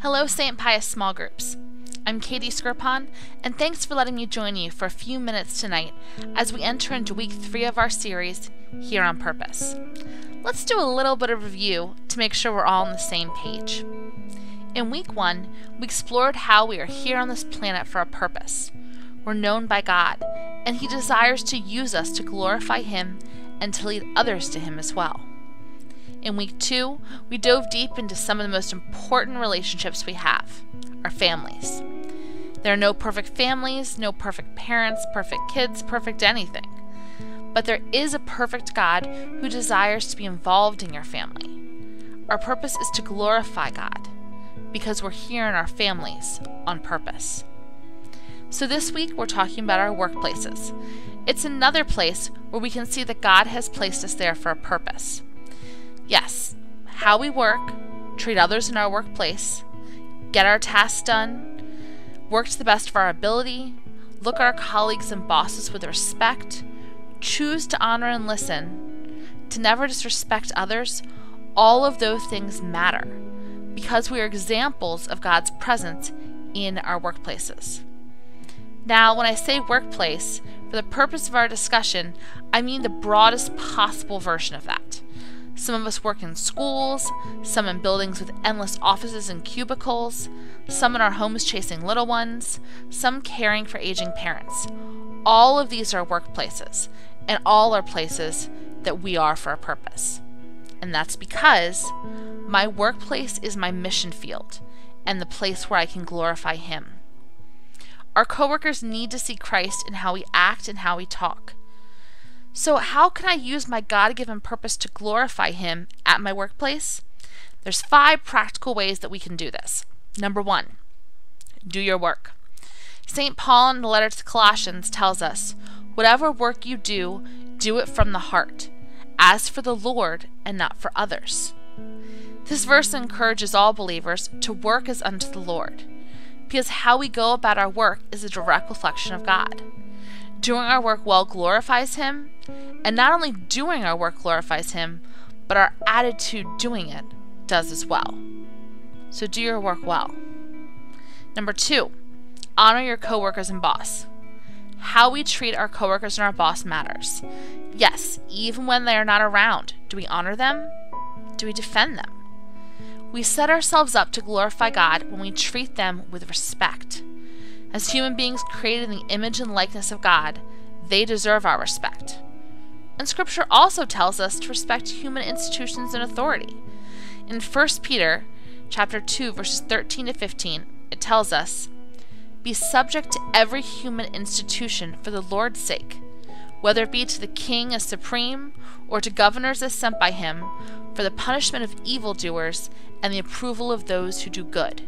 Hello, St. Pius small groups. I'm Katie Skirpon, and thanks for letting me join you for a few minutes tonight as we enter into week three of our series, Here on Purpose. Let's do a little bit of review to make sure we're all on the same page. In week one, we explored how we are here on this planet for a purpose. We're known by God, and He desires to use us to glorify Him and to lead others to Him as well. In week two, we dove deep into some of the most important relationships we have our families. There are no perfect families, no perfect parents, perfect kids, perfect anything. But there is a perfect God who desires to be involved in your family. Our purpose is to glorify God because we're here in our families on purpose. So this week we're talking about our workplaces. It's another place where we can see that God has placed us there for a purpose. Yes, how we work, treat others in our workplace, get our tasks done, work to the best of our ability, look at our colleagues and bosses with respect, choose to honor and listen, to never disrespect others, all of those things matter because we are examples of God's presence in our workplaces. Now, when I say workplace, for the purpose of our discussion, I mean the broadest possible version of that. Some of us work in schools, some in buildings with endless offices and cubicles, some in our homes chasing little ones, some caring for aging parents. All of these are workplaces, and all are places that we are for a purpose. And that's because my workplace is my mission field and the place where I can glorify Him. Our coworkers need to see Christ in how we act and how we talk. So, how can I use my God given purpose to glorify Him at my workplace? There's five practical ways that we can do this. Number one, do your work. St. Paul in the letter to Colossians tells us, Whatever work you do, do it from the heart, as for the Lord and not for others. This verse encourages all believers to work as unto the Lord, because how we go about our work is a direct reflection of God. Doing our work well glorifies Him, and not only doing our work glorifies Him, but our attitude doing it does as well. So do your work well. Number two, honor your coworkers and boss. How we treat our coworkers and our boss matters. Yes, even when they are not around, do we honor them? Do we defend them? We set ourselves up to glorify God when we treat them with respect. As human beings created in the image and likeness of God, they deserve our respect. And Scripture also tells us to respect human institutions and authority. In 1 Peter chapter 2 verses 13 to 15, it tells us, "Be subject to every human institution for the Lord's sake, whether it be to the king as supreme or to governors as sent by him, for the punishment of evildoers and the approval of those who do good."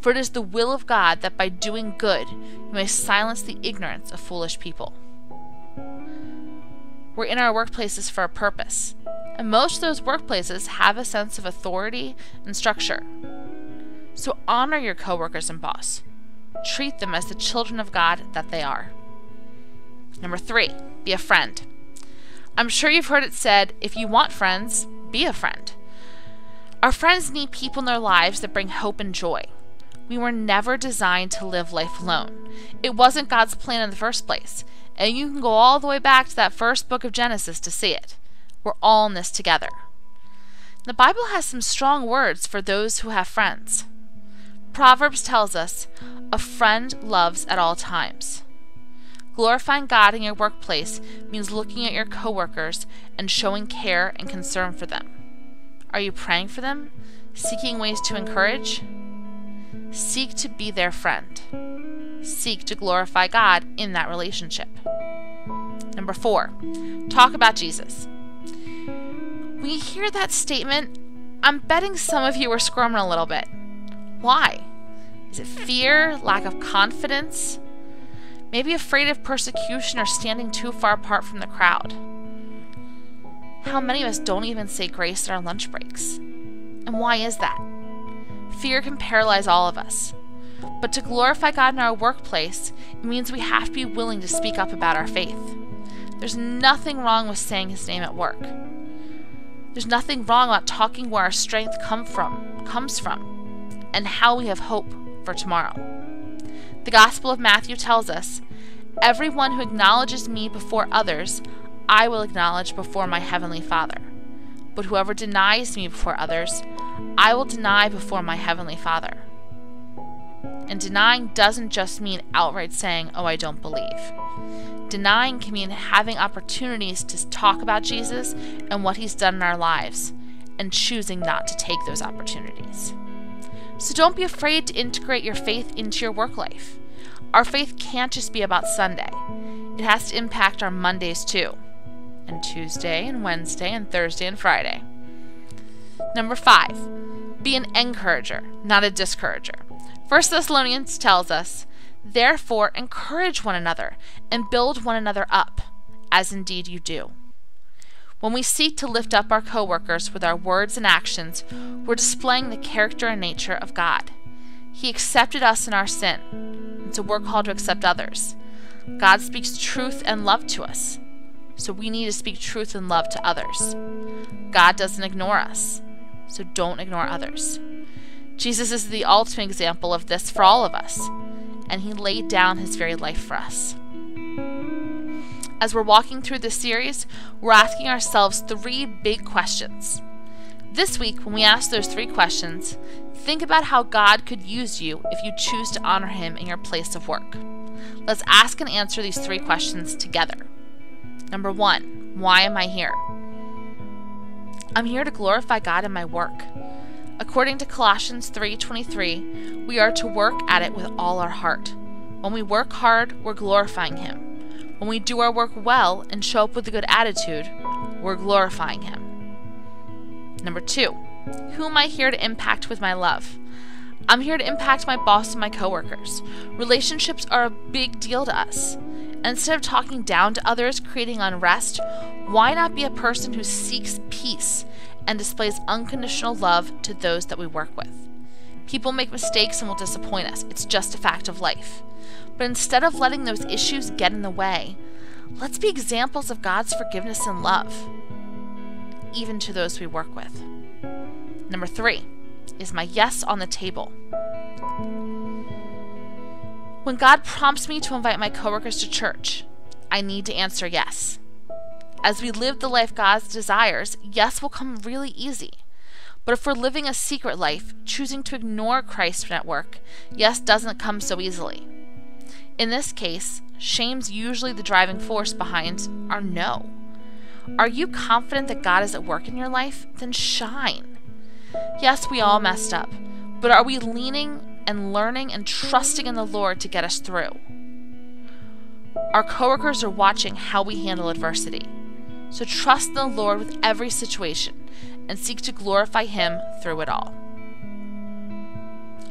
For it is the will of God that by doing good you may silence the ignorance of foolish people. We're in our workplaces for a purpose, and most of those workplaces have a sense of authority and structure. So honor your coworkers and boss. Treat them as the children of God that they are. Number three, be a friend. I'm sure you've heard it said if you want friends, be a friend. Our friends need people in their lives that bring hope and joy. We were never designed to live life alone. It wasn't God's plan in the first place. And you can go all the way back to that first book of Genesis to see it. We're all in this together. The Bible has some strong words for those who have friends. Proverbs tells us, a friend loves at all times. Glorifying God in your workplace means looking at your coworkers and showing care and concern for them. Are you praying for them? Seeking ways to encourage? Seek to be their friend. Seek to glorify God in that relationship. Number four, talk about Jesus. When you hear that statement, I'm betting some of you are squirming a little bit. Why? Is it fear, lack of confidence? Maybe afraid of persecution or standing too far apart from the crowd? How many of us don't even say grace at our lunch breaks? And why is that? Fear can paralyze all of us. But to glorify God in our workplace, it means we have to be willing to speak up about our faith. There's nothing wrong with saying his name at work. There's nothing wrong about talking where our strength come from, comes from. and how we have hope for tomorrow. The Gospel of Matthew tells us Everyone who acknowledges me before others, I will acknowledge before my heavenly Father. But whoever denies me before others, I will deny before my heavenly Father. And denying doesn't just mean outright saying, Oh, I don't believe. Denying can mean having opportunities to talk about Jesus and what he's done in our lives, and choosing not to take those opportunities. So don't be afraid to integrate your faith into your work life. Our faith can't just be about Sunday, it has to impact our Mondays too, and Tuesday and Wednesday and Thursday and Friday. Number five, be an encourager, not a discourager. 1 Thessalonians tells us, Therefore, encourage one another and build one another up, as indeed you do. When we seek to lift up our coworkers with our words and actions, we're displaying the character and nature of God. He accepted us in our sin, and so we're called to accept others. God speaks truth and love to us, so we need to speak truth and love to others. God doesn't ignore us, so don't ignore others. Jesus is the ultimate example of this for all of us, and he laid down his very life for us. As we're walking through this series, we're asking ourselves three big questions. This week, when we ask those three questions, think about how God could use you if you choose to honor him in your place of work. Let's ask and answer these three questions together. Number one, why am I here? I'm here to glorify God in my work. According to Colossians 3:23, we are to work at it with all our heart. When we work hard, we're glorifying him. When we do our work well and show up with a good attitude, we're glorifying him. Number 2, who am I here to impact with my love? I'm here to impact my boss and my coworkers. Relationships are a big deal to us. Instead of talking down to others, creating unrest, why not be a person who seeks peace and displays unconditional love to those that we work with. People make mistakes and will disappoint us. It's just a fact of life. But instead of letting those issues get in the way, let's be examples of God's forgiveness and love, even to those we work with. Number three is my yes on the table. When God prompts me to invite my coworkers to church, I need to answer yes. As we live the life God desires, yes will come really easy. But if we're living a secret life, choosing to ignore Christ at work, yes doesn't come so easily. In this case, shame's usually the driving force behind our no. Are you confident that God is at work in your life? Then shine. Yes, we all messed up, but are we leaning and learning and trusting in the Lord to get us through? Our coworkers are watching how we handle adversity. So trust the Lord with every situation and seek to glorify Him through it all.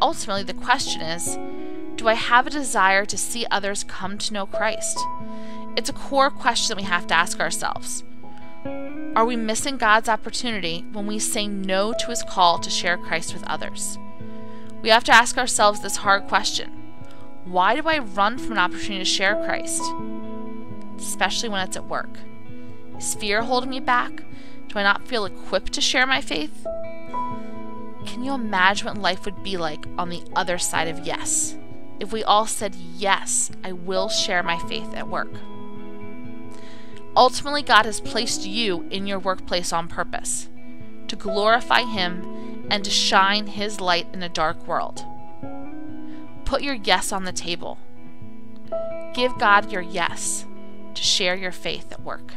Ultimately, the question is Do I have a desire to see others come to know Christ? It's a core question we have to ask ourselves. Are we missing God's opportunity when we say no to His call to share Christ with others? We have to ask ourselves this hard question Why do I run from an opportunity to share Christ? Especially when it's at work. Is fear holding me back? Do I not feel equipped to share my faith? Can you imagine what life would be like on the other side of yes? If we all said, Yes, I will share my faith at work. Ultimately, God has placed you in your workplace on purpose to glorify Him and to shine His light in a dark world. Put your yes on the table. Give God your yes to share your faith at work.